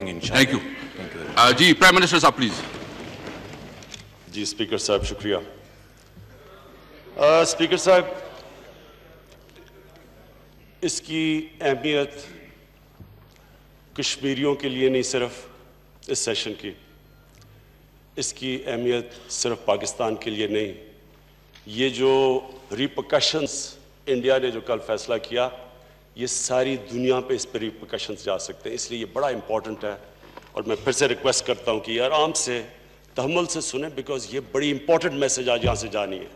Thank you جی prime minister صاحب please جی اسپیکر صاحب شکریہ اسپیکر صاحب اس کی اہمیت کشمیریوں کے لیے نہیں صرف اس سیشن کی اس کی اہمیت صرف پاکستان کے لیے نہیں۔ یہ جو ریپکشنز انڈیا نے جو کل فیصلہ کیا یہ ساری دنیا پہ اس پر ریپریکشنز جا سکتے ہیں، اس لیے یہ بڑا امپورٹنٹ ہے۔ اور میں پھر سے ریکویسٹ کرتا ہوں کہ یہ آرام سے تحمل سے سنیں بیکاز یہ بڑی امپورٹنٹ میسج آج یہاں سے جانی ہے۔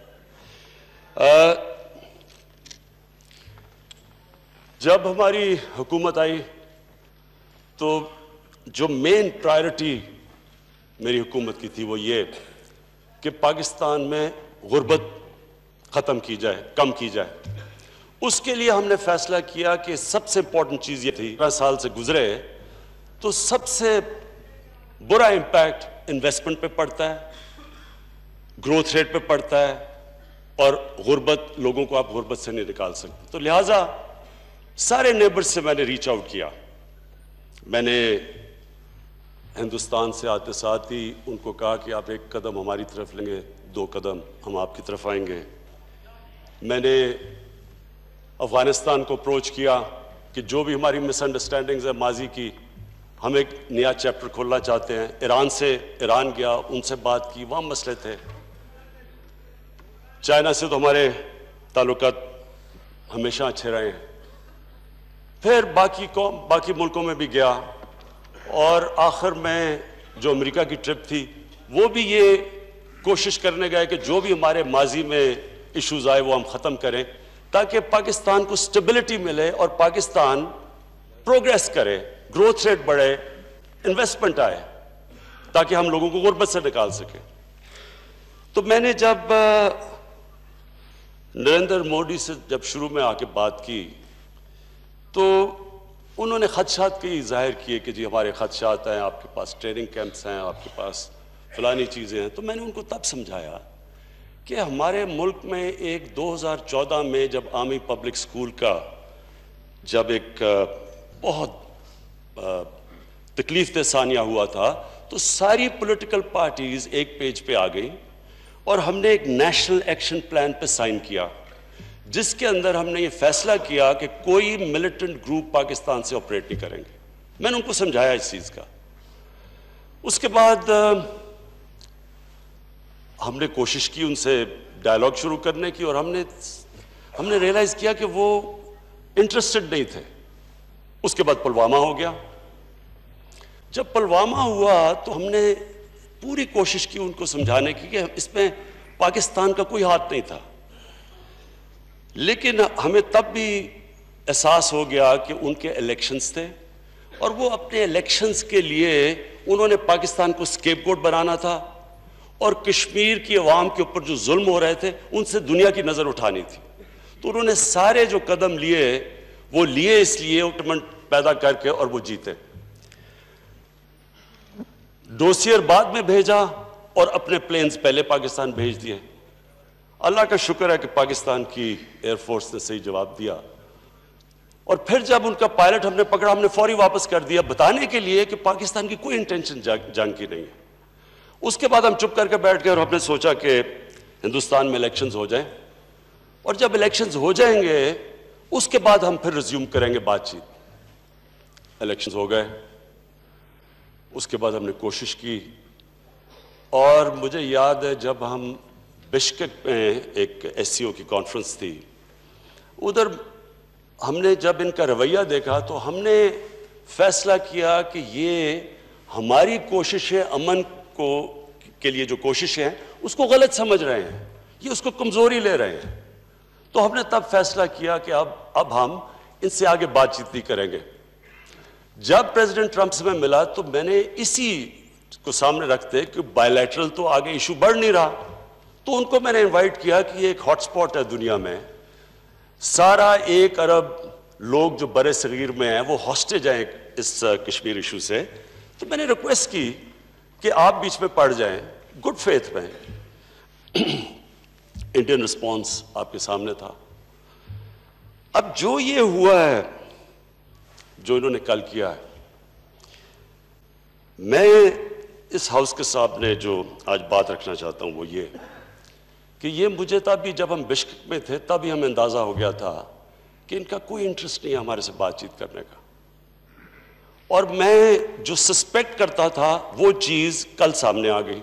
جب ہماری حکومت آئی تو جو مین پرائرٹی میری حکومت کی تھی وہ یہ کہ پاکستان میں غربت ختم کی جائے، کم کی جائے۔ اس کے لیے ہم نے فیصلہ کیا کہ سب سے امپورٹنٹ چیز یہ تھی پندرہ سال سے گزرے، تو سب سے برا امپیکٹ انویسٹمنٹ پہ پڑتا ہے گروتھ ریٹ پہ پڑتا ہے، اور غربت، لوگوں کو آپ غربت سے نہیں نکال سکتے۔ تو لہٰذا سارے نیبر سے میں نے ریچ آؤٹ کیا۔ میں نے ہندوستان سے آتے ساتھ ہی ان کو کہا کہ آپ ایک قدم ہماری طرف لیں گے، دو قدم ہم آپ کی طرف آئیں گے۔ میں نے افغانستان کو اپروچ کیا کہ جو بھی ہماری مس انڈرسٹینڈنگز ہیں ماضی کی، ہم ایک نیا چیپٹر کھولنا چاہتے ہیں۔ ایران سے ایران گیا، ان سے بات کی، وہاں مسئلے تھے۔ چائنا سے تو ہمارے تعلقات ہمیشہ اچھے رہے ہیں۔ پھر باقی قوم، باقی ملکوں میں بھی گیا۔ اور آخر میں جو امریکہ کی ٹرپ تھی، وہ بھی یہ کوشش کرنے گئے کہ جو بھی ہمارے ماضی میں ایشوز آئے، وہ ہم ختم کریں۔ تاکہ پاکستان کو سٹیبلٹی ملے اور پاکستان پروگریس کرے گروتھ ریٹ بڑھے انویسٹمنٹ آئے، تاکہ ہم لوگوں کو غربت سے نکال سکیں تو میں نے جب نریندر موڈی سے جب شروع میں آ کے بات کی، تو انہوں نے خدشات کی ظاہر کیے کہ جی ہمارے خدشات ہیں، آپ کے پاس ٹریننگ کیمپس ہیں، آپ کے پاس فلانی چیزیں ہیں۔ تو میں نے ان کو تب سمجھایا کہ ہمارے ملک میں ایک دو ہزار چودہ میں جب عامی پبلک سکول کا جب ایک بہت تکلیف ثانیہ ہوا تھا، تو ساری پولیٹیکل پارٹیز ایک پیج پہ آ گئیں اور ہم نے ایک نیشنل ایکشن پلان پہ سائن کیا، جس کے اندر ہم نے یہ فیصلہ کیا کہ کوئی ملیٹنٹ گروپ پاکستان سے آپریٹ نہیں کریں گے۔ میں نے ان کو سمجھایا اس چیز کا۔ اس کے بعد ہم نے کوشش کی ان سے ڈائلوگ شروع کرنے کی اور ہم نے ہم نے ریئلائز کیا کہ وہ انٹرسٹڈ نہیں تھے۔ اس کے بعد پلوامہ ہو گیا۔ جب پلوامہ ہوا تو ہم نے پوری کوشش کی ان کو سمجھانے کی کہ اس میں پاکستان کا کوئی ہاتھ نہیں تھا۔ لیکن ہمیں تب بھی احساس ہو گیا کہ ان کے الیکشنز تھے اور وہ اپنے الیکشنز کے لیے انہوں نے پاکستان کو سکیپ گوٹ بنانا تھا۔ اور کشمیر کی عوام کے اوپر جو ظلم ہو رہے تھے، ان سے دنیا کی نظر اٹھانی تھی۔ تو انہوں نے سارے جو قدم لیے، وہ لیے اس لیے اٹمنٹ پیدا کر کے اور وہ جیتے۔ ڈوسیر بعد میں بھیجا اور اپنے پلینز پہلے پاکستان بھیج دیے۔ اللہ کا شکر ہے کہ پاکستان کی ایئر فورس نے صحیح جواب دیا۔ اور پھر جب ان کا پائلٹ ہم نے پکڑا، ہم نے فوری واپس کر دیا، بتانے کے لیے کہ پاکستان کی کوئی انٹینشن جنگ کی نہیں ہے۔ اس کے بعد ہم چپ کر کے بیٹھ گئے اور ہم نے سوچا کہ ہندوستان میں الیکشنز ہو جائیں۔ اور جب الیکشنز ہو جائیں گے، اس کے بعد ہم پھر ریزیوم کریں گے بات چیت۔ الیکشنز ہو گئے۔ اس کے بعد ہم نے کوشش کی۔ اور مجھے یاد ہے جب ہم بشکک میں ایک ایس سی او کی کانفرنس تھی۔ ادھر ہم نے جب ان کا رویہ دیکھا تو ہم نے فیصلہ کیا کہ یہ ہماری کوشش امن کو کے لیے جو کوششیں ہیں، اس کو غلط سمجھ رہے ہیں، یہ اس کو کمزوری لے رہے ہیں۔ تو ہم نے تب فیصلہ کیا کہ اب اب ہم ان سے آگے بات چیت نہیں کریں گے۔ جب پریزیڈنٹ ٹرمپ سے میں ملا تو میں نے اسی کو سامنے رکھتے کہ بائیلیٹرل تو آگے ایشو بڑھ نہیں رہا۔ تو ان کو میں نے انوائٹ کیا کہ یہ ایک ہاٹ سپاٹ ہے دنیا میں۔ سارا ایک ارب لوگ جو برے صغیر میں ہیں، وہ ہاسٹیج ہیں اس کشمیر ایشو سے۔ تو میں نے ریکویسٹ کی کہ آپ بیچ میں پڑ جائیں، گڈ فیتھ میں۔ انڈین رسپانس آپ کے سامنے تھا۔ اب جو یہ ہوا ہے، جو انہوں نے کل کیا ہے، میں اس ہاؤس کے سامنے جو آج بات رکھنا چاہتا ہوں وہ یہ کہ یہ مجھے تبھی جب ہم بشک میں تھے، تبھی ہی ہمیں اندازہ ہو گیا تھا کہ ان کا کوئی انٹرسٹ نہیں ہے ہمارے سے بات چیت کرنے کا۔ اور میں جو سسپیکٹ کرتا تھا وہ چیز کل سامنے آ گئی۔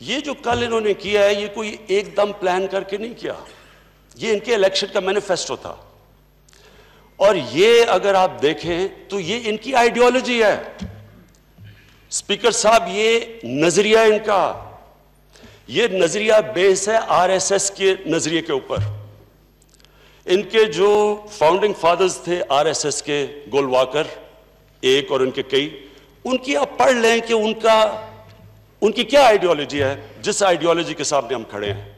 یہ جو کل انہوں نے کیا ہے، یہ کوئی ایک دم پلان کر کے نہیں کیا۔ یہ ان کے الیکشن کا مینیفیسٹو تھا۔ اور یہ اگر آپ دیکھیں تو یہ ان کی آئیڈیالوجی ہے۔ اسپیکر صاحب، یہ نظریہ ان کا۔ یہ نظریہ بیس ہے آر ایس ایس کے نظریے کے اوپر۔ ان کے جو فاؤنڈنگ فادرز تھے آر ایس ایس کے گول واکر ایک اور ان کے کئی، ان کی آپ پڑھ لیں کہ ان کا، ان کی کیا آئیڈیالوجی ہے، جس آئیڈیالوجی کے سامنے ہم کھڑے ہیں؟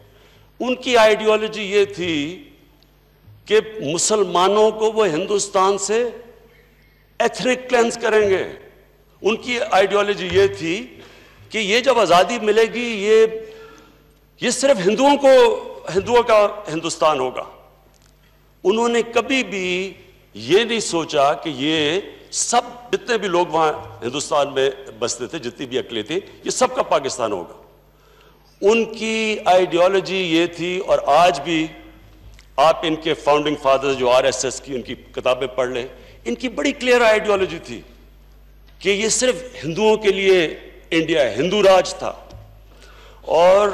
ان کی آئیڈیالوجی یہ تھی کہ مسلمانوں کو وہ ہندوستان سے ایتھنک کلینز کریں گے۔ ان کی آئیڈیالوجی یہ تھی کہ یہ جب آزادی ملے گی، یہ یہ صرف ہندوؤں کو، ہندوؤں کا ہندوستان ہوگا۔ انہوں نے کبھی بھی یہ نہیں سوچا کہ یہ سب جتنے بھی لوگ وہاں ہندوستان میں بستے تھے، جتنی بھی اکلے تھے یہ سب کا پاکستان ہوگا۔ ان کی آئیڈیالوجی یہ تھی اور آج بھی آپ ان کے فاؤنڈنگ فادر جو آر ایس ایس کی ان کی کتابیں پڑھ لیں، ان کی بڑی کلیئر آئیڈیالوجی تھی کہ یہ صرف ہندوؤں کے لیے انڈیا ہے، ہندو راج تھا۔ اور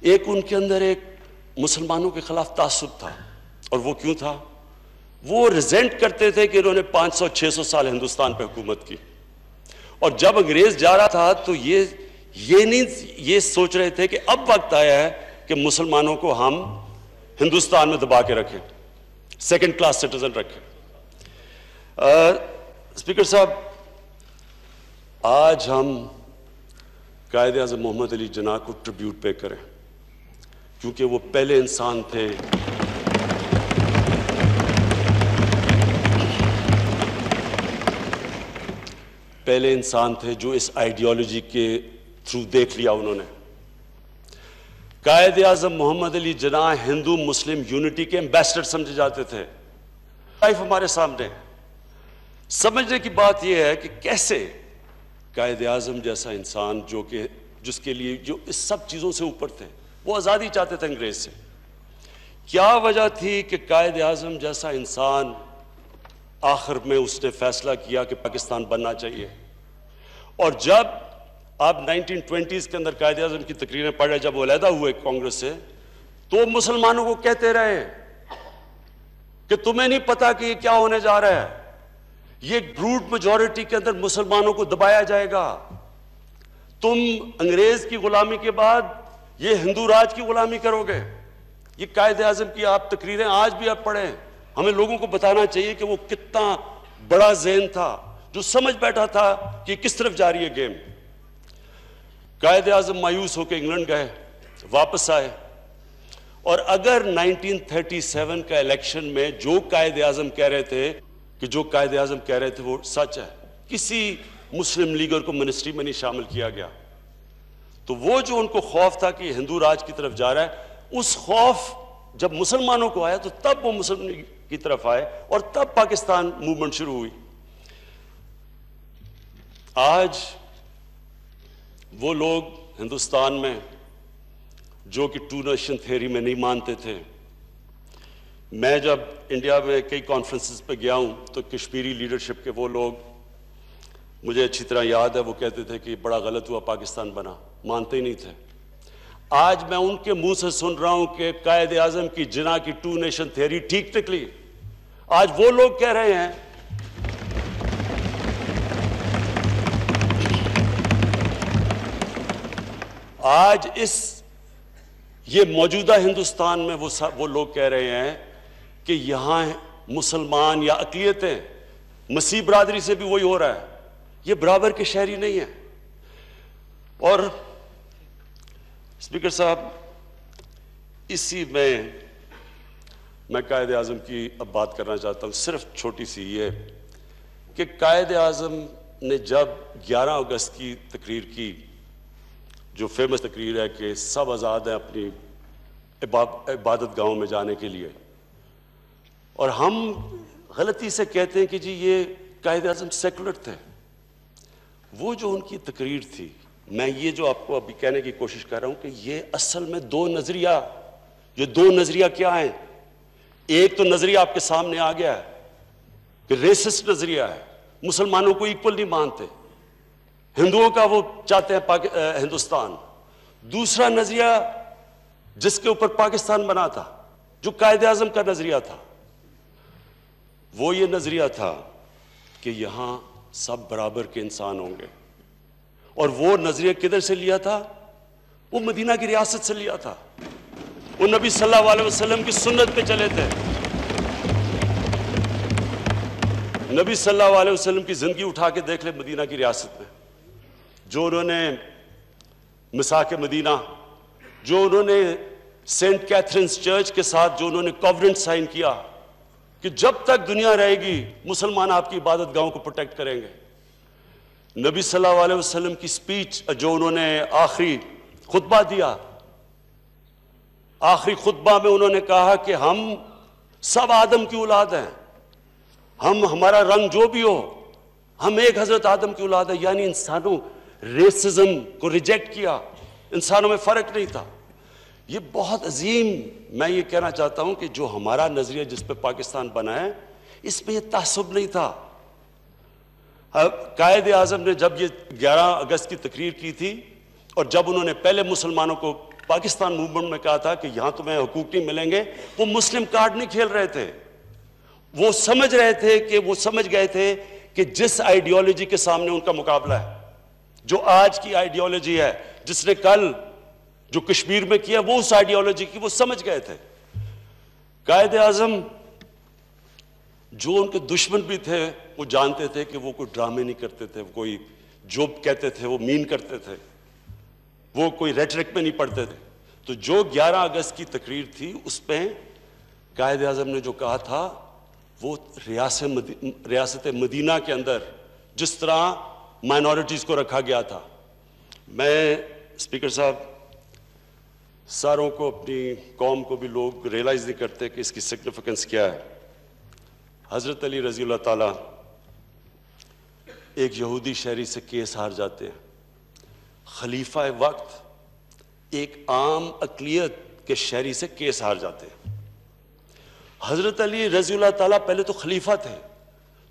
ایک ان کے اندر ایک مسلمانوں کے خلاف تعصب تھا اور وہ کیوں تھا؟ وہ ریزنٹ کرتے تھے کہ انہوں نے پانچ سو، چھ سو سال ہندوستان پہ حکومت کی۔ اور جب انگریز جا رہا تھا تو یہ یہ نہیں، یہ سوچ رہے تھے کہ اب وقت آیا ہے کہ مسلمانوں کو ہم ہندوستان میں دبا کے رکھیں سیکنڈ کلاس سٹیزن رکھیں۔ اسپیکر صاحب، آج ہم قائد اعظم محمد علی جناح کو ٹریبیوٹ پے کریں۔ کیونکہ وہ پہلے انسان تھے۔ پہلے انسان تھے جو اس آئیڈیالوجی کے تھرو دیکھ لیا انہوں نے۔ قائد اعظم محمد علی جناح ہندو مسلم یونٹی کے امبیسڈر سمجھے جاتے تھے۔ لائف ہمارے سامنے۔ سمجھنے کی بات یہ ہے کہ کیسے قائد اعظم جیسا انسان جو کہ جس کے لیے جو اس سب چیزوں سے اوپر تھے۔ وہ آزادی چاہتے تھے انگریز سے۔ کیا وجہ تھی کہ قائد اعظم جیسا انسان آخر میں اس نے فیصلہ کیا کہ پاکستان بننا چاہیے؟ اور جب آپ نائنٹین ٹوینٹیز کے اندر قائد اعظم کی تقریریں پڑھے جب وہ علیحدہ ہوئے کانگریس سے، تو مسلمانوں کو کہتے رہے کہ تمہیں نہیں پتا کہ یہ کیا ہونے جا رہا ہے۔ یہ بروڈ میجورٹی کے اندر مسلمانوں کو دبایا جائے گا۔ تم انگریز کی غلامی کے بعد یہ ہندو راج کی غلامی کرو گے۔ یہ قائد اعظم کی آپ تقریریں آج بھی آپ پڑھیں۔ ہمیں لوگوں کو بتانا چاہیے کہ وہ کتنا بڑا ذہن تھا، جو سمجھ بیٹھا تھا کہ کس طرف جا رہی ہے گیم۔ قائد اعظم مایوس ہو کے انگلینڈ گئے، واپس آئے۔ اور اگر نائنٹین تھرٹی سیون کا الیکشن میں جو قائد اعظم کہہ رہے تھے کہ جو قائد اعظم کہہ رہے تھے وہ سچ ہے، کسی مسلم لیگر کو منسٹری میں نہیں شامل کیا گیا۔ تو وہ جو ان کو خوف تھا کہ ہندو راج کی طرف جا رہا ہے، اس خوف جب مسلمانوں کو آیا تو تب وہ مسلم کی طرف آئے اور تب پاکستان موومنٹ شروع ہوئی۔ آج وہ لوگ ہندوستان میں جو کہ ٹو نیشن تھیری میں نہیں مانتے تھے، میں جب انڈیا میں کئی کانفرنسز پہ گیا ہوں تو کشمیری لیڈرشپ کے وہ لوگ مجھے اچھی طرح یاد ہے، وہ کہتے تھے کہ بڑا غلط ہوا، پاکستان بنا۔ مانتے ہی نہیں تھے۔ آج میں ان کے منہ سے سن رہا ہوں کہ قائد اعظم کی جنا کی ٹو نیشن تھیری ٹھیک نکلی۔ آج وہ لوگ کہہ رہے ہیں۔ آج اس، یہ موجودہ ہندوستان میں وہ وہ لوگ کہہ رہے ہیں کہ یہاں مسلمان یا اقلیتیں، مسیح برادری سے بھی وہی ہو رہا ہے۔ یہ برابر کے شہری نہیں ہیں۔ اور اسپیکر صاحب، اسی میں میں قائد اعظم کی اب بات کرنا چاہتا ہوں، صرف چھوٹی سی یہ کہ قائد اعظم نے جب گیارہ اگست کی تقریر کی، جو فیمس تقریر ہے کہ سب آزاد ہیں اپنی عبادت گاہوں میں جانے کے لیے، اور ہم غلطی سے کہتے ہیں کہ جی یہ قائد اعظم سیکولر تھے، وہ جو ان کی تقریر تھی میں یہ جو آپ کو ابھی کہنے کی کوشش کر رہا ہوں کہ یہ اصل میں دو نظریہ، یہ دو نظریہ کیا ہیں؟ ایک تو نظریہ آپ کے سامنے آ گیا ہے کہ ریسسٹ نظریہ ہے۔ مسلمانوں کو ایکول نہیں مانتے۔ ہندوؤں کا وہ چاہتے ہیں ہندوستان۔ دوسرا نظریہ جس کے اوپر پاکستان بنا تھا، جو قائد اعظم کا نظریہ تھا۔ وہ یہ نظریہ تھا کہ یہاں سب برابر کے انسان ہوں گے۔ اور وہ نظریہ کدھر سے لیا تھا؟ وہ مدینہ کی ریاست سے لیا تھا۔ وہ نبی صلی اللہ علیہ وسلم کی سنت پہ چلے تھے۔ نبی صلی اللہ علیہ وسلم کی زندگی اٹھا کے دیکھ لے مدینہ کی ریاست میں جو انہوں نے مساک مدینہ، جو انہوں نے سینٹ کیتھرنس چرچ کے ساتھ جو انہوں نے کوورنٹ سائن کیا، کہ جب تک دنیا رہے گی، مسلمان آپ کی عبادت گاہوں کو پروٹیکٹ کریں گے۔ نبی صلی اللہ علیہ وسلم کی سپیچ جو انہوں نے آخری خطبہ دیا۔ آخری خطبہ میں انہوں نے کہا کہ ہم سب آدم کی اولاد ہیں۔ ہم، ہمارا رنگ جو بھی ہو، ہم ایک حضرت آدم کی اولاد ہیں۔ یعنی انسانوں ریسزم کو ریجیکٹ کیا۔ انسانوں میں فرق نہیں تھا۔ یہ بہت عظیم، میں یہ کہنا چاہتا ہوں کہ جو ہمارا نظریہ جس پہ پاکستان بنا ہے، اس میں یہ تعصب نہیں تھا۔ قائد اعظم نے جب یہ گیارہ اگست کی تقریر کی تھی اور جب انہوں نے پہلے مسلمانوں کو پاکستان موومنٹ میں کہا تھا کہ یہاں تمہیں حقوق نہیں ملیں گے، وہ مسلم کارڈ نہیں کھیل رہے تھے۔ وہ سمجھ رہے تھے کہ، وہ سمجھ گئے تھے کہ جس آئیڈیالوجی کے سامنے ان کا مقابلہ ہے، جو آج کی آئیڈیالوجی ہے، جس نے کل جو کشمیر میں کیا، وہ اس آئیڈیالوجی کی، وہ سمجھ گئے تھے۔ قائد اعظم جو ان کے دشمن بھی تھے، وہ جانتے تھے کہ وہ کوئی ڈرامے نہیں کرتے تھے، کوئی جو کہتے تھے، وہ مین کرتے تھے، وہ کوئی ریٹرک میں نہیں پڑھتے تھے۔ تو جو گیارہ اگست کی تقریر تھی، اس پہ قائد اعظم نے جو کہا تھا، وہ ریاست مدینہ کے اندر جس طرح مائنورٹیز کو رکھا گیا تھا۔ میں اسپیکر صاحب، ساروں کو، اپنی قوم کو بھی لوگ ریئلائز نہیں کرتے کہ اس کی سگنیفیکنس کیا ہے۔ حضرت علی رضی اللہ تعالیٰ ایک یہودی شہری سے کیس ہار جاتے ہیں۔ خلیفہ وقت ایک عام اقلیت کے شہری سے کیس ہار جاتے ہیں۔ حضرت علی رضی اللہ تعالیٰ پہلے تو خلیفہ تھے۔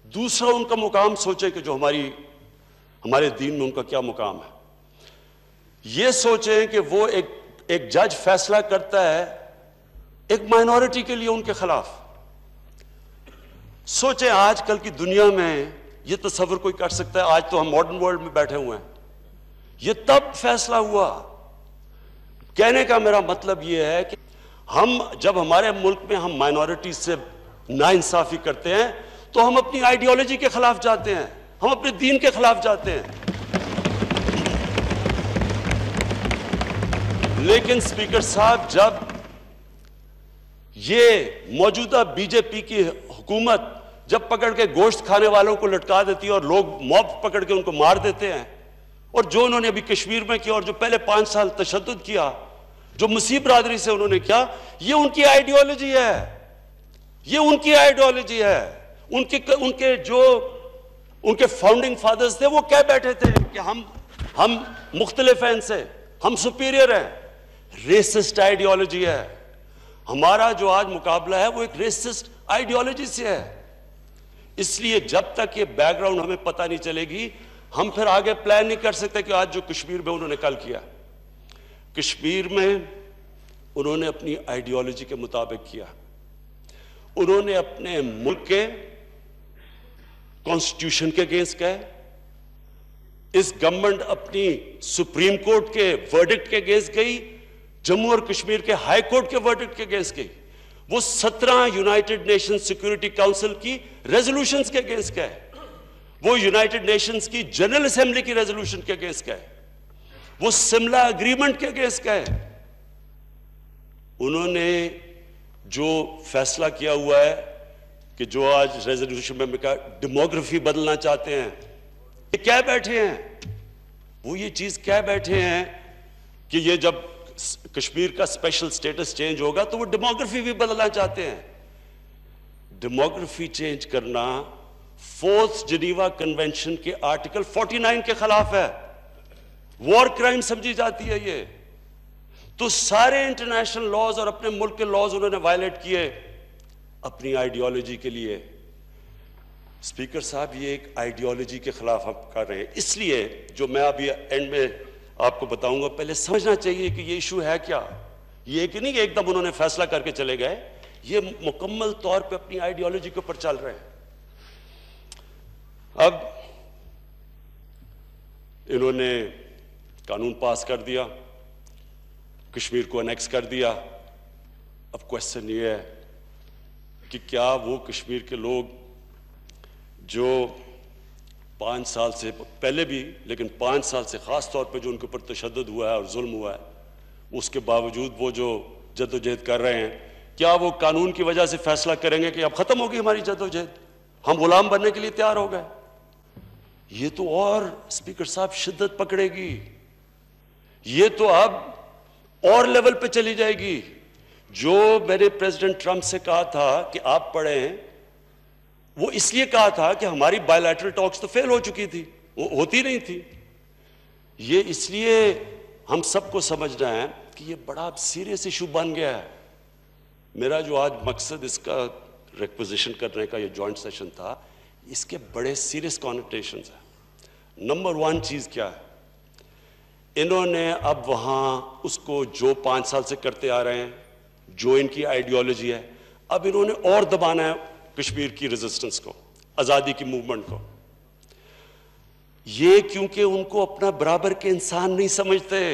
دوسرا ان کا مقام سوچے کہ جو ہماری، ہمارے دین میں ان کا کیا مقام ہے۔ یہ سوچیں کہ وہ ایک ایک جج فیصلہ کرتا ہے ایک مائنورٹی کے لیے ان کے خلاف۔ سوچیں آج کل کی دنیا میں یہ تصور کوئی کر سکتا ہے، آج تو ہم ماڈرن ورلڈ میں بیٹھے ہوئے ہیں۔ یہ تب فیصلہ ہوا۔ کہنے کا میرا مطلب یہ ہے کہ ہم جب ہمارے ملک میں ہم مائنورٹی سے نا انصافی کرتے ہیں، تو ہم اپنی آئیڈیالوجی کے خلاف جاتے ہیں۔ ہم اپنے دین کے خلاف جاتے ہیں۔ لیکن سپیکر صاحب، جب یہ موجودہ بی جے پی کی حکومت جب پکڑ کے گوشت کھانے والوں کو لٹکا دیتی ہے اور لوگ موب پکڑ کے ان کو مار دیتے ہیں اور جو انہوں نے ابھی کشمیر میں کیا اور جو پہلے پانچ سال تشدد کیا، جو مسیح برادری سے انہوں نے کیا، یہ ان کی آئیڈیالوجی ہے۔ یہ ان کی آئیڈیالوجی ہے۔ ان کے ان کے جو ان کے فاؤنڈنگ فادرز تھے، وہ کہہ بیٹھے تھے کہ ہم ہم مختلف ہیں ان سے، ہم سپیریئر ہیں۔ ریسسٹ آئیڈیالوجی ہے۔ ہمارا جو آج مقابلہ ہے وہ ایک ریسسٹ آئیڈیالوجی سے ہے۔ اس لیے جب تک یہ بیک گراؤنڈ ہمیں پتہ نہیں چلے گی، ہم پھر آگے پلان نہیں کر سکتے کہ آج جو کشمیر میں انہوں نے کل کیا۔ کشمیر میں انہوں نے اپنی آئیڈیالوجی کے مطابق کیا۔ انہوں نے اپنے ملک کے کانسٹیٹیوشن کے اگینسٹ گئے اس گورنمنٹ اپنی سپریم کورٹ کے ورڈکٹ کے اگینسٹ گئی۔ جموں اور کشمیر کے ہائی کورٹ کے ورڈکٹ کے اگینسٹ گئی وہ سترہ یونائٹڈ نیشن سیکورٹی کاؤنسل کی ریزولوشنز کے اگینسٹ گئے وہ یونائٹڈ نیشنز کی جنرل اسمبلی کی ریزولوشن کے اگینسٹ گئے وہ سملہ اگریمنٹ کے اگینسٹ گئے انہوں نے جو فیصلہ کیا ہوا ہے کہ جو آج ریزولوشن میں کہا ڈیموگرافی بدلنا چاہتے ہیں، یہ کیا بیٹھے ہیں؟ وہ یہ چیز کیا بیٹھے ہیں کہ یہ جب کشمیر کا اسپیشل سٹیٹس چینج ہوگا تو وہ ڈیموگرافی بھی بدلنا چاہتے ہیں۔ ڈیموگرافی چینج کرنا فورتھ جنیوا کنونشن کے آرٹیکل 49 کے خلاف ہے۔ وار کرائم سمجھی جاتی ہے یہ۔ تو سارے انٹرنیشنل لاز اور اپنے ملک کے لاز انہوں نے وائلیٹ کیے اپنی آئیڈیالوجی کے لیے۔ اسپیکر صاحب، یہ ایک آئیڈیالوجی کے خلاف ہم کر رہے ہیں۔ اس لیے جو میں ابھی اینڈ میں آپ کو بتاؤں گا، پہلے سمجھنا چاہیے کہ یہ ایشو ہے کیا؟ یہ کہ نہیں کہ ایک دم انہوں نے فیصلہ کر کے چلے گئے۔ یہ مکمل طور پہ اپنی آئیڈیالوجی کے اوپر چل رہے ہیں۔ اب انہوں نے قانون پاس کر دیا، کشمیر کو انیکس کر دیا۔ اب کوشچن یہ ہے کہ کیا وہ کشمیر کے لوگ جو پانچ سال سے پہلے بھی، لیکن پانچ سال سے خاص طور پہ جو ان کے اوپر تشدد ہوا ہے اور ظلم ہوا ہے، اس کے باوجود وہ جو جد و جہد کر رہے ہیں، کیا وہ قانون کی وجہ سے فیصلہ کریں گے کہ اب ختم ہوگی ہماری جد و جہد؟ ہم غلام بننے کے لیے تیار ہو گئے۔ یہ تو اور اسپیکر صاحب شدت پکڑے گی۔ یہ تو اب اور لیول پہ چلی جائے گی۔ جو میں نے پریزیڈنٹ ٹرمپ سے کہا تھا کہ آپ پڑھیں وہ اس لیے کہا تھا کہ ہماری بائیلیٹرل ٹاکس تو فیل ہو چکی تھی، وہ ہوتی نہیں تھی۔ یہ اس لیے ہم سب کو سمجھنا ہے کہ یہ بڑا سیریس ایشو بن گیا ہے۔ میرا جو آج مقصد اس کا ریکوزیشن کرنے کا یہ جوائنٹ سیشن تھا، اس کے بڑے سیریس کانوٹیشنز ہیں۔ نمبر ون چیز کیا ہے؟ انہوں نے اب وہاں اس کو جو پانچ سال سے کرتے آ رہے ہیں، جو ان کی آئیڈیالوجی ہے، اب انہوں نے اور دبانا ہے۔ کشمیر کی ریزسٹنس کو، آزادی کی موومنٹ کو۔ یہ کیونکہ ان کو اپنا برابر کے انسان نہیں سمجھتے۔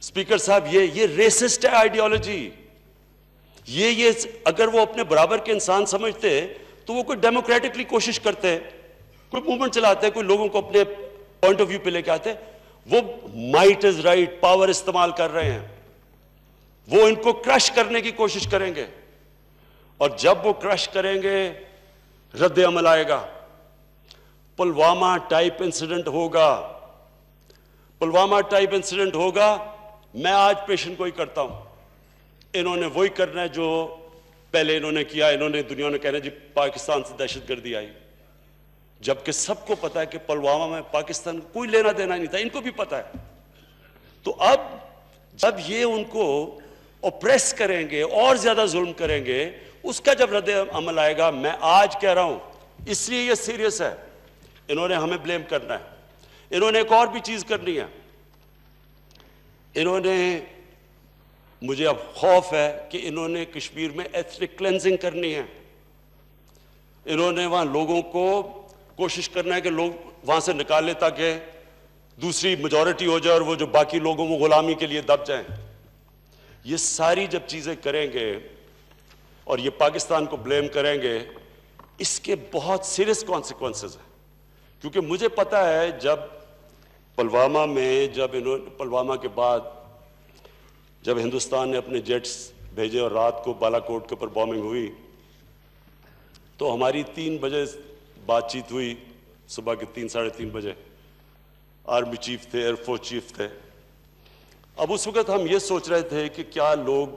اسپیکر صاحب، یہ یہ ریسسٹ ہے آئیڈیالوجی یہ یہ اگر وہ اپنے برابر کے انسان سمجھتے تو وہ کوئی ڈیموکریٹکلی کوشش کرتے، کوئی موومنٹ چلاتے، کوئی لوگوں کو اپنے پوائنٹ آف ویو پہ لے کے آتے۔ وہ مائٹ از رائٹ پاور استعمال کر رہے ہیں۔ وہ ان کو کرش کرنے کی کوشش کریں گے۔ اور جب وہ کرش کریں گے، رد عمل آئے گا۔ پلوامہ ٹائپ انسیڈنٹ ہوگا۔ پلوامہ ٹائپ انسیڈنٹ ہوگا۔ میں آج پیشن کو ہی کرتا ہوں۔ انہوں نے وہی کرنا ہے جو پہلے انہوں نے کیا، انہوں نے دنیا نے کہنا جی پاکستان سے دہشت گردی آئی۔ جبکہ سب کو پتا ہے کہ پلوامہ میں پاکستان کوئی لینا دینا نہیں تھا، ان کو بھی پتا ہے۔ تو اب، جب یہ ان کو اوپریس کریں گے، اور زیادہ ظلم کریں گے اس کا جب رد عمل آئے گا، میں آج کہہ رہا ہوں، اس لیے یہ سیریس ہے، انہوں نے ہمیں بلیم کرنا ہے، انہوں نے ایک اور بھی چیز کرنی ہے۔ انہوں نے، مجھے اب خوف ہے کہ انہوں نے کشمیر میں ایتھنک کلینزنگ کرنی ہے۔ انہوں نے وہاں لوگوں کو کوشش کرنا ہے کہ لوگ وہاں سے نکالے تاکہ دوسری میجورٹی ہو جائے اور وہ جو باقی لوگوں کو غلامی کے لیے دب جائیں۔ یہ ساری جب چیزیں کریں گے اور یہ پاکستان کو بلیم کریں گے، اس کے بہت سیریس کانسیکوینسز ہیں۔ کیونکہ مجھے پتا ہے جب پلوامہ میں، جب انہوں پلوامہ کے بعد جب ہندوستان نے اپنے جیٹس بھیجے اور رات کو بالا کوٹ کے اوپر بومنگ ہوئی، تو ہماری تین بجے بات چیت ہوئی، صبح کے تین، ساڑھے تین بجے۔ آرمی چیف تھے ایئر فورس چیف تھے۔ اب اس وقت ہم یہ سوچ رہے تھے کہ کیا لوگ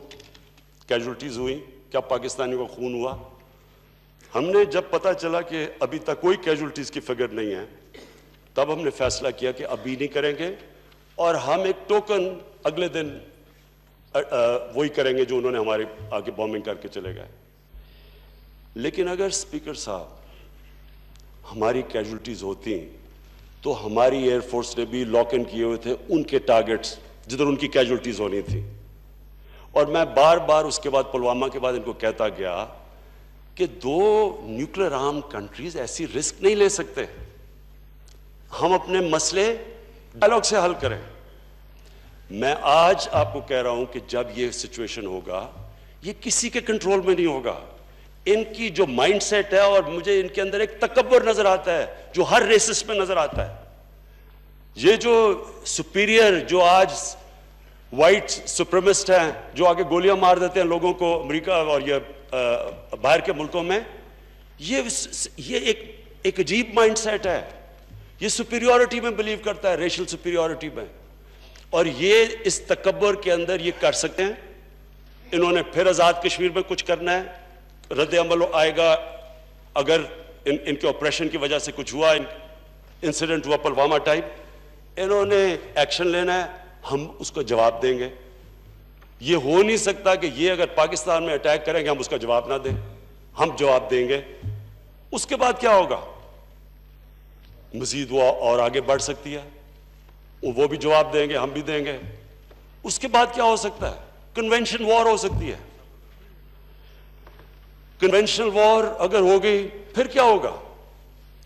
کیجولٹیز ہوئی کیا پاکستانیوں کا خون ہوا؟ ہم نے جب پتا چلا کہ ابھی تک کوئی کیجولٹیز کی فگر نہیں ہے، تب ہم نے فیصلہ کیا کہ ابھی نہیں کریں گے اور ہم ایک ٹوکن اگلے دن وہی کریں گے جو انہوں نے ہمارے آگے بومنگ کر کے چلے گئے۔ لیکن اگر اسپیکر صاحب ہماری کیجولٹیز ہوتی ہیں تو ہماری ایئر فورس نے بھی لاک ان کیے ہوئے تھے، ان کے ٹارگٹس جدھر ان کی کیجولٹیز ہونی تھی۔ اور میں بار بار اس کے بعد پلوامہ کے بعد ان کو کہتا گیا کہ دو نیوکلر آرم کنٹریز ایسی رسک نہیں لے سکتے۔ ہم اپنے مسئلے ڈائلاگ سے حل کریں۔ میں آج آپ کو کہہ رہا ہوں کہ جب یہ سچویشن ہوگا، یہ کسی کے کنٹرول میں نہیں ہوگا۔ ان کی جو مائنڈ سیٹ ہے اور مجھے ان کے اندر ایک تکبر نظر آتا ہے، جو ہر ریسس میں نظر آتا ہے۔ یہ جو سپیریئر جو آج وائٹ سپرمسٹ ہیں جو آگے گولیاں مار دیتے ہیں لوگوں کو امریکہ اور یہ باہر کے ملکوں میں، یہ یہ ایک ایک عجیب مائنڈ سیٹ ہے۔ یہ سپیریورٹی میں بلیو کرتا ہے ریشل سپیریورٹی میں۔ اور یہ اس تکبر کے اندر یہ کر سکتے ہیں۔ انہوں نے پھر آزاد کشمیر میں کچھ کرنا ہے۔ رد عمل آئے گا۔ اگر ان ان کے آپریشن کی وجہ سے کچھ ہوا انسیڈنٹ ہوا پلوامہ ٹائپ، انہوں نے ایکشن لینا ہے۔ ہم اس کو جواب دیں گے۔ یہ ہو نہیں سکتا کہ یہ اگر پاکستان میں اٹیک کریں گے، ہم اس کا جواب نہ دیں۔ ہم جواب دیں گے۔ اس کے بعد کیا ہوگا؟ مزید وہ اور آگے بڑھ سکتی ہے۔ وہ بھی جواب دیں گے، ہم بھی دیں گے۔ اس کے بعد کیا ہو سکتا ہے؟ کنونشن وار ہو سکتی ہے۔ کنونشنل وار اگر ہو گئی، پھر کیا ہوگا؟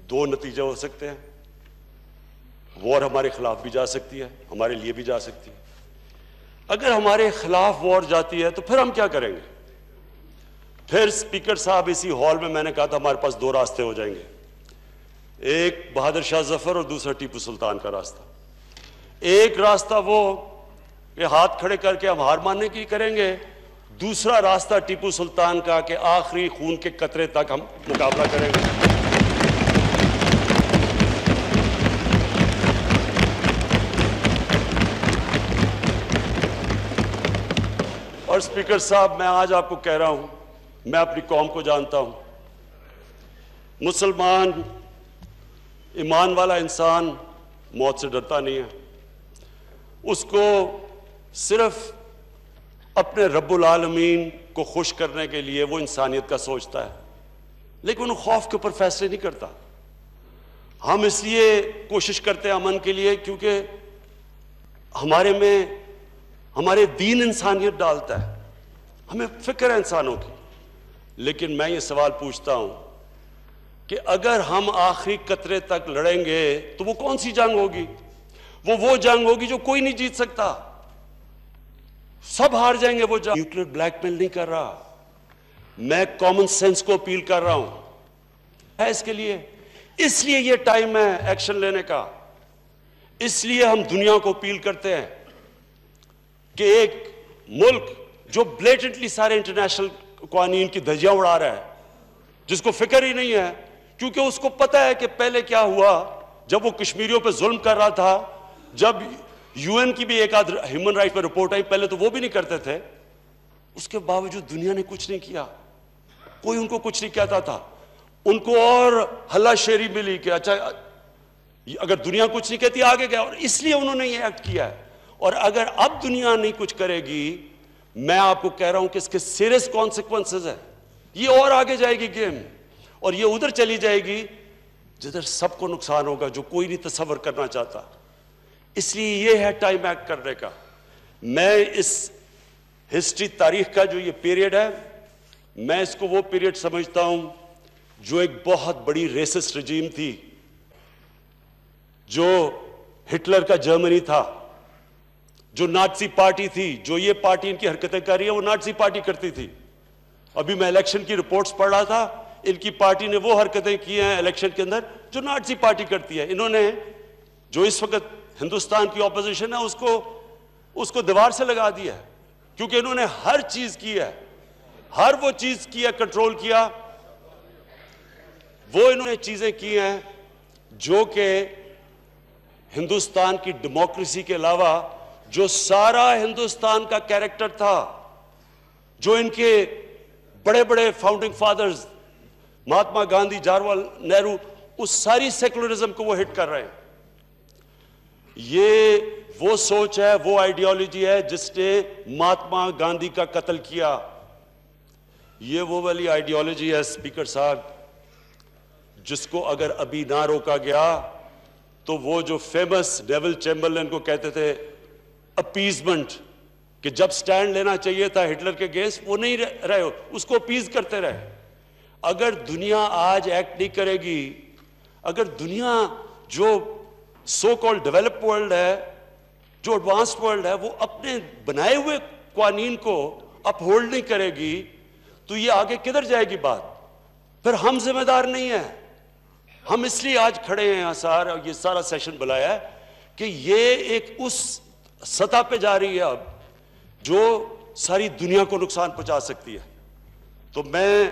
دو نتیجے ہو سکتے ہیں۔ وار ہمارے خلاف بھی جا سکتی ہے، ہمارے لیے بھی جا سکتی ہے۔ اگر ہمارے خلاف وار جاتی ہے تو پھر ہم کیا کریں گے؟ پھر سپیکر صاحب اسی ہال میں میں نے کہا تھا ہمارے پاس دو راستے ہو جائیں گے۔ ایک بہادر شاہ ظفر اور دوسرا ٹیپو سلطان کا راستہ۔ ایک راستہ وہ کہ ہاتھ کھڑے کر کے ہم ہار ماننے کی کریں گے۔ دوسرا راستہ ٹیپو سلطان کا کہ آخری خون کے قطرے تک ہم مقابلہ کریں گے۔ اور سپیکر صاحب، میں آج آپ کو کہہ رہا ہوں، میں اپنی قوم کو جانتا ہوں۔ مسلمان، ایمان والا انسان موت سے ڈرتا نہیں ہے۔ اس کو صرف اپنے رب العالمین کو خوش کرنے کے لیے وہ انسانیت کا سوچتا ہے، لیکن وہ خوف کے اوپر فیصلے نہیں کرتا۔ ہم اس لیے کوشش کرتے ہیں امن کے لیے، کیونکہ ہمارے میں ہمارے دین انسانیت ڈالتا ہے۔ ہمیں فکر ہے انسانوں کی۔ لیکن میں یہ سوال پوچھتا ہوں کہ اگر ہم آخری قطرے تک لڑیں گے تو وہ کون سی جنگ ہوگی؟ وہ وہ جنگ ہوگی جو کوئی نہیں جیت سکتا۔ سب ہار جائیں گے وہ جنگ۔ نیوکلیر بلیک میل نہیں کر رہا۔ میں کامن سینس کو اپیل کر رہا ہوں۔ ہے اس کے لیے۔ اس لیے یہ ٹائم ہے ایکشن لینے کا۔ اس لیے ہم دنیا کو اپیل کرتے ہیں۔ کہ ایک ملک جو بلیٹنٹلی سارے انٹرنیشنل قوانین کی دھجیاں اڑا رہا ہے، جس کو فکر ہی نہیں ہے، کیونکہ اس کو پتا ہے کہ پہلے کیا ہوا، جب وہ کشمیریوں پہ ظلم کر رہا تھا، جب یو این کی بھی ایک آدھ ہیومن رائٹ پہ رپورٹ آئی، پہلے تو وہ بھی نہیں کرتے تھے، اس کے باوجود دنیا نے کچھ نہیں کیا۔ کوئی ان کو کچھ نہیں کہتا تھا۔ ان کو اور ہلا شیری ملی کہ اچھا اگر دنیا کچھ نہیں کہتی، آگے گیا۔ اور اس لیے انہوں نے یہ ایکٹ کیا ہے۔ اور اگر اب دنیا نہیں کچھ کرے گی، میں آپ کو کہہ رہا ہوں کہ اس کے سیریس کانسیکوینسز ہیں۔ یہ اور آگے جائے گی گیم اور یہ ادھر چلی جائے گی، جدھر سب کو نقصان ہوگا جو کوئی نہیں تصور کرنا چاہتا۔ اس لیے یہ ہے ٹائم ایکٹ کرنے کا۔ میں اس ہسٹری تاریخ کا جو یہ پیریڈ ہے، میں اس کو وہ پیریڈ سمجھتا ہوں جو ایک بہت بڑی ریسس رجیم تھی، جو ہٹلر کا جرمنی تھا۔ جو ناٹسی پارٹی تھی، جو یہ پارٹی ان کی حرکتیں کر رہی ہے، وہ ناٹسی پارٹی کرتی تھی۔ ابھی میں الیکشن کی رپورٹس پڑھ رہا تھا، ان کی پارٹی نے وہ حرکتیں کی ہیں الیکشن کے اندر جو ناٹسی پارٹی کرتی ہے۔ انہوں نے جو اس وقت ہندوستان کی اپوزیشن ہے، اس کو اس کو دیوار سے لگا دیا ہے۔ کیونکہ انہوں نے ہر چیز کی ہے، ہر وہ چیز کی ہے کنٹرول کیا۔ وہ انہوں نے چیزیں کی ہیں جو کہ ہندوستان کی ڈیموکریسی کے علاوہ جو سارا ہندوستان کا کیریکٹر تھا، جو ان کے بڑے بڑے فاؤنڈنگ فادرز مہاتما گاندھی جاروال نہرو، اس ساری سیکولرزم کو وہ ہٹ کر رہے ہیں۔ یہ وہ سوچ ہے، وہ آئیڈیالوجی ہے جس نے مہاتما گاندھی کا قتل کیا۔ یہ وہ والی آئیڈیالوجی ہے سپیکر صاحب، جس کو اگر ابھی نہ روکا گیا تو وہ جو فیمس ڈیول چیمبرلین کو کہتے تھے اپیزمنٹ کہ جب سٹینڈ لینا چاہیے تھا ہٹلر کے گیس وہ نہیں رہے ہو، اس کو اپیز کرتے رہے۔ اگر دنیا آج ایکٹ نہیں کرے گی، اگر دنیا جو سو کال ڈیولپ ورلڈ ہے، جو ایڈوانسڈ ورلڈ ہے، وہ اپنے بنائے ہوئے قوانین کو اپ ہولڈ نہیں کرے گی، تو یہ آگے کدھر جائے گی بات؟ پھر ہم ذمہ دار نہیں ہیں۔ ہم اس لیے آج کھڑے ہیں سار، یہ سارا سیشن بلایا ہے کہ یہ ایک اس سطح پہ جا رہی ہے اب، جو ساری دنیا کو نقصان پہنچا سکتی ہے۔ تو میں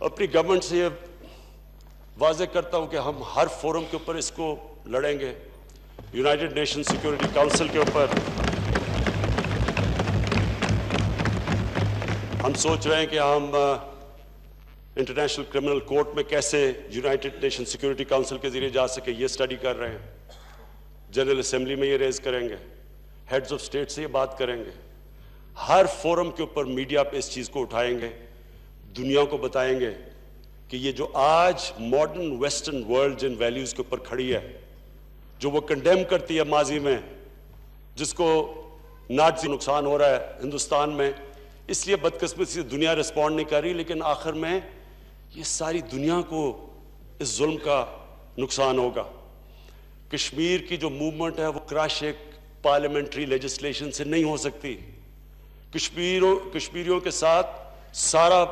اپنی گورنمنٹ سے یہ واضح کرتا ہوں کہ ہم ہر فورم کے اوپر اس کو لڑیں گے۔ یونائٹڈ نیشن سیکیورٹی کاؤنسل کے اوپر۔ ہم سوچ رہے ہیں کہ ہم انٹرنیشنل کرمنل کورٹ میں کیسے یونائٹڈ نیشن سیکیورٹی کاؤنسل کے ذریعے جا سکے یہ سٹڈی کر رہے ہیں۔ جنرل اسمبلی میں یہ ریز کریں گے ہیڈز آف سٹیٹ سے یہ بات کریں گے۔ ہر فورم کے اوپر میڈیا پہ اس چیز کو اٹھائیں گے، دنیا کو بتائیں گے کہ یہ جو آج ماڈرن ویسٹرن ورلڈ جن ویلیوز کے اوپر کھڑی ہے، جو وہ کنڈیم کرتی ہے ماضی میں، جس کو ناٹسی نقصان ہو رہا ہے ہندوستان میں، اس لیے بدقسمت سے دنیا رسپونڈ نہیں کر رہی، لیکن آخر میں یہ ساری دنیا کو اس ظلم کا نقصان ہوگا۔ کشمیر کی جو موومنٹ ہے وہ کراش ایک پارلیمنٹری لیجسلیشن سے نہیں ہو سکتی۔ کشمیروں کشمیریوں کے ساتھ سارا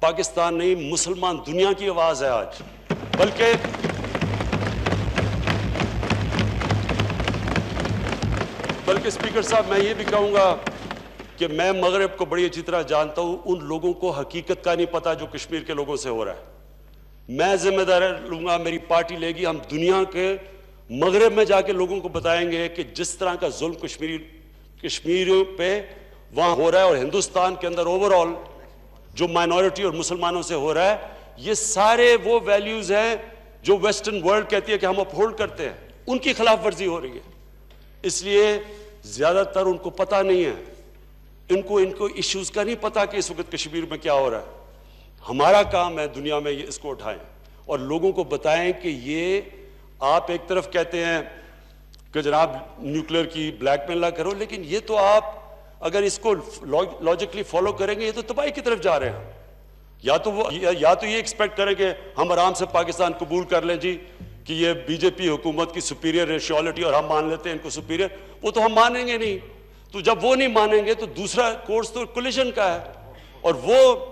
پاکستان نہیں، مسلمان دنیا کی آواز ہے آج۔ بلکہ بلکہ سپیکر صاحب، میں یہ بھی کہوں گا کہ میں مغرب کو بڑی اچھی طرح جانتا ہوں، ان لوگوں کو حقیقت کا نہیں پتا جو کشمیر کے لوگوں سے ہو رہا ہے۔ میں ذمہ دار لوں گا، میری پارٹی لے گی، ہم دنیا کے مغرب میں جا کے لوگوں کو بتائیں گے کہ جس طرح کا ظلم کشمیری کشمیریوں پہ وہاں ہو رہا ہے اور ہندوستان کے اندر اوور آل جو مائنورٹی اور مسلمانوں سے ہو رہا ہے، یہ سارے وہ ویلیوز ہیں جو ویسٹرن ورلڈ کہتی ہے کہ ہم اپ ہولڈ کرتے ہیں۔ ان کی خلاف ورزی ہو رہی ہے۔ اس لیے زیادہ تر ان کو پتہ نہیں ہے۔ ان کو ان کو ایشوز کا نہیں پتا کہ اس وقت کشمیر میں کیا ہو رہا ہے۔ ہمارا کام ہے دنیا میں یہ اس کو اٹھائیں اور لوگوں کو بتائیں کہ یہ آپ ایک طرف کہتے ہیں کہ جناب نیوکلئر کی بلیک میل نہ کرو، لیکن یہ تو آپ اگر اس کو لاجکلی فالو کریں گے، یہ تو تباہی کی طرف جا رہے ہیں۔ یا تو وہ یا تو یہ ایکسپیکٹ کریں کہ ہم آرام سے پاکستان قبول کر لیں جی کہ یہ بی جے پی حکومت کی سپیریئر ریشیولیٹی اور ہم مان لیتے ہیں ان کو سپیریئر وہ تو ہم مانیں گے نہیں۔ تو جب وہ نہیں مانیں گے تو دوسرا کورس تو کولیشن کا ہے۔ اور وہ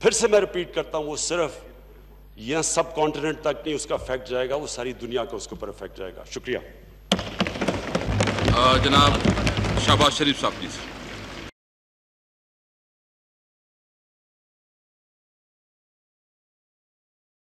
پھر سے میں رپیٹ کرتا ہوں، وہ صرف یا سب کانٹیننٹ تک نہیں، اس کا افیکٹ جائے گا، وہ ساری دنیا کا اس کے اوپر افیکٹ جائے گا۔ شکریہ۔ جناب شہباز شریف صاحب جی سر